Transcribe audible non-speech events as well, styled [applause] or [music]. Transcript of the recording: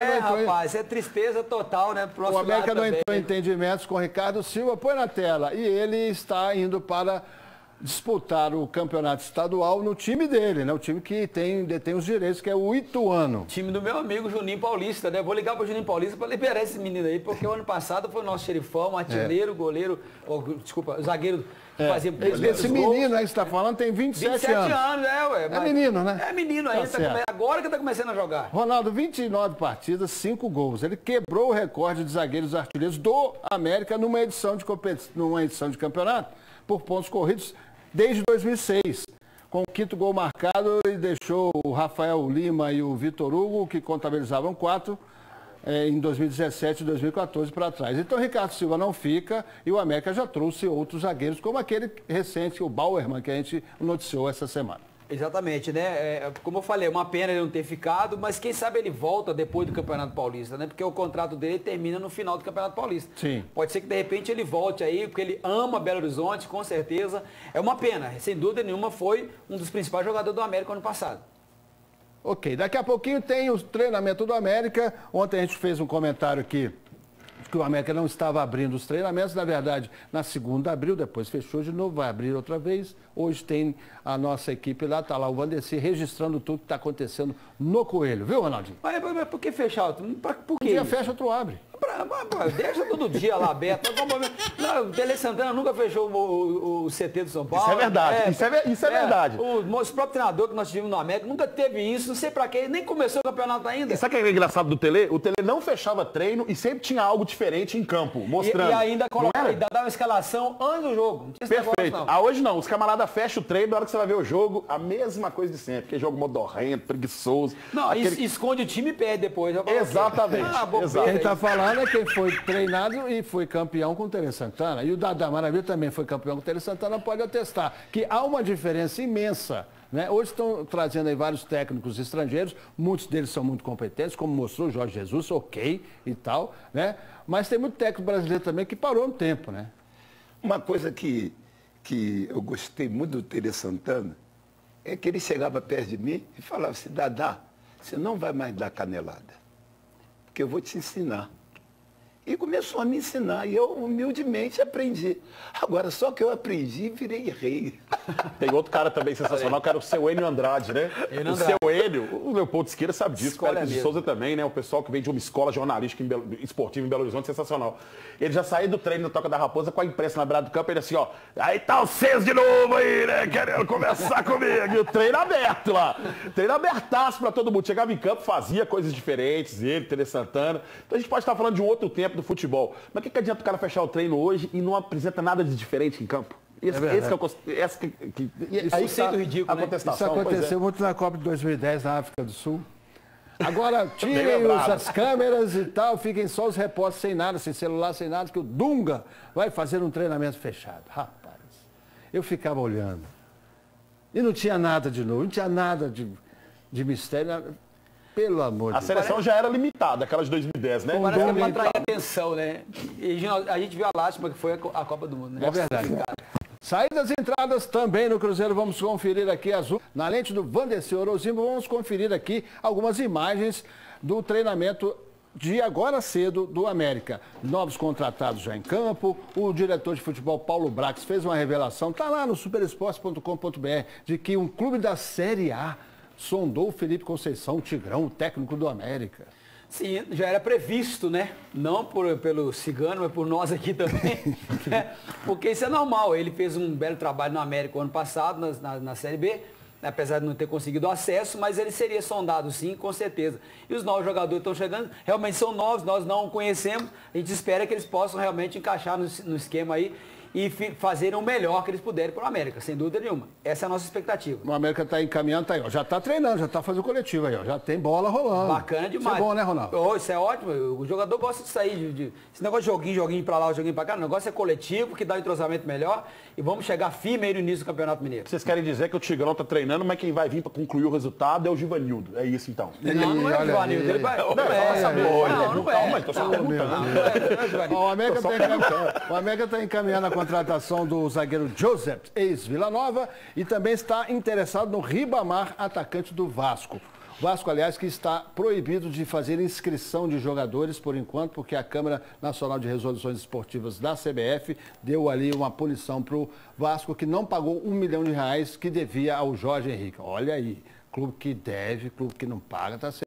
É, rapaz, é tristeza total, né? Pro o América não entrou em entendimentos com o Ricardo Silva, põe na tela. E ele está indo para disputar o campeonato estadual no time dele, né? O time que tem, detém os direitos, que é o Ituano. Time do meu amigo Juninho Paulista, né? Vou ligar para o Juninho Paulista para liberar esse menino aí, porque o ano passado foi o nosso xerifão, artilheiro, é. goleiro, oh, desculpa, zagueiro é. fazia Esse menino aí que você está falando tem 27, 27 anos. 27 anos, é, ué. É menino, né? É menino aí, tá come... agora que está começando a jogar. Ronaldo, 29 partidas, 5 gols. Ele quebrou o recorde de zagueiros artilheiros do América numa edição de, compet... numa edição de campeonato por pontos corridos desde 2006. Com o quinto gol marcado, ele deixou o Rafael Lima e o Vitor Hugo, que contabilizavam quatro, eh, em 2017 e 2014 para trás. Então, Ricardo Silva não fica e o América já trouxe outros zagueiros, como aquele recente, o Bauerman, que a gente noticiou essa semana. Exatamente, né? É, como eu falei, é uma pena ele não ter ficado, mas quem sabe ele volta depois do Campeonato Paulista, né? Porque o contrato dele termina no final do Campeonato Paulista. Sim. Pode ser que de repente ele volte aí, porque ele ama Belo Horizonte, com certeza. É uma pena, sem dúvida nenhuma, foi um dos principais jogadores do América ano passado. Ok, daqui a pouquinho tem o treinamento do América. Ontem a gente fez um comentário aqui que o América não estava abrindo os treinamentos. Na verdade, na segunda abriu, depois fechou de novo, vai abrir outra vez. Hoje tem a nossa equipe lá, está lá o Vandeci registrando tudo que está acontecendo no Coelho, viu, Ronaldinho? Mas, mas, mas por que fechar? Por que? Um dia fecha, outro abre. Pra, pra, deixa todo dia lá aberto. Não, o Tele Santana nunca fechou o, o, o, CT do São Paulo. Isso é verdade. É, isso é, isso é, é verdade. O nosso próprio treinador que nós tivemos no América nunca teve isso. Não sei pra quê. Nem começou o campeonato ainda. E sabe o que é engraçado do Tele? O Tele não fechava treino e sempre tinha algo diferente em campo, mostrando. E, e ainda, colocava, dava uma escalação antes do jogo. Perfeito. Negócio, ah, hoje não. Os camaradas fecham o treino, na hora que você vai ver o jogo, a mesma coisa de sempre. Que jogo modorrento, preguiçoso. Não, aquele... esconde o time e perde depois. Exatamente. Ah, Exatamente. Quem tá falando é quem foi treinado e foi campeão com o Tele Santana. E o Dada Maravilha também foi campeão com o Tele Santana, pode atestar que há uma diferença imensa. Né? Hoje estão trazendo aí vários técnicos estrangeiros, muitos deles são muito competentes, como mostrou o Jorge Jesus, ok e tal, né? Mas tem muito técnico brasileiro também que parou no tempo, né? Uma coisa que, que eu gostei muito do Tele Santana é que ele chegava perto de mim e falava assim, Dadá, você não vai mais dar canelada, porque eu vou te ensinar. E começou a me ensinar. E eu humildemente aprendi. Agora, só que eu aprendi e virei rei. [laughs] Tem outro cara também sensacional, que era o seu Enio Andrade, né? Enio o seu Enio, o Leopoldo Esqueira sabe disso, o de Souza também, né? O pessoal que vem de uma escola jornalística em Belo, esportiva em Belo Horizonte, sensacional. Ele já saiu do treino na Toca da Raposa com a imprensa na beirada do campo, ele assim, ó, aí tá vocês de novo aí, né? Querendo conversar comigo. E o treino aberto lá. Treino abertaço pra todo mundo. Chegava em campo, fazia coisas diferentes, ele, Tere Santana. Então a gente pode estar falando de um outro tempo do futebol. Mas o que, que adianta o cara fechar o treino hoje e não apresenta nada de diferente em campo? Esse, é esse que é o esse que, que, isso aí tá ridículo, né? Isso aconteceu é. muito na Copa de 2010 na África do Sul. Agora, [laughs] tirem as câmeras e tal, fiquem só os repórteres sem nada, sem celular, sem nada, que o Dunga vai fazer um treinamento fechado. Rapaz, eu ficava olhando. E não tinha nada de novo, não tinha nada de, de mistério. Pelo amor de Deus. A seleção já era limitada, aquela de 2010, né? Parece que é para atrair atenção, né? E a gente viu a lástima que foi a Copa do Mundo, né? É verdade. Saídas e entradas também no Cruzeiro, vamos conferir aqui azul. Na lente do Vandeci Orozimbo, vamos conferir aqui algumas imagens do treinamento de agora cedo do América. Novos contratados já em campo. O diretor de futebol Paulo Brax fez uma revelação, está lá no superesporte.com.br, de que um clube da Série A sondou o Felipe Conceição, o Tigrão, o técnico do América. Sim, já era previsto, né? Não por, pelo Cigano, mas por nós aqui também. [laughs] né? Porque isso é normal. Ele fez um belo trabalho no América ano passado, na, na, na Série B, apesar de não ter conseguido acesso, mas ele seria sondado sim, com certeza. E os novos jogadores estão chegando, realmente são novos, nós não conhecemos. A gente espera que eles possam realmente encaixar no, no esquema aí e fazerem o melhor que eles puderem para o América, sem dúvida nenhuma. Essa é a nossa expectativa. O América está encaminhando, tá aí, ó, já está treinando, já está fazendo coletivo aí, ó, já tem bola rolando. Bacana demais. Isso é bom, né, Ronaldo? Oh, isso é ótimo. O jogador gosta de sair de, de esse negócio de joguinho, joguinho para lá, joguinho para cá. O negócio é coletivo, que dá um entrosamento melhor e vamos chegar firme aí no início do Campeonato Mineiro. Vocês querem dizer que o Tigrão está treinando, mas quem vai vir para concluir o resultado é o Givanildo. É isso então. Não, não é o Givanildo. Ele vai. Não, não é. Não, não é. Calma, estou só perguntando. O América está encaminhando a contratação do zagueiro Joseph, ex-Vila Nova, e também está interessado no Ribamar, atacante do Vasco. Vasco, aliás, que está proibido de fazer inscrição de jogadores por enquanto, porque a Câmara Nacional de Resoluções Esportivas da CBF deu ali uma punição para o Vasco, que não pagou um milhão de reais que devia ao Jorge Henrique. Olha aí, clube que deve, clube que não paga, está sendo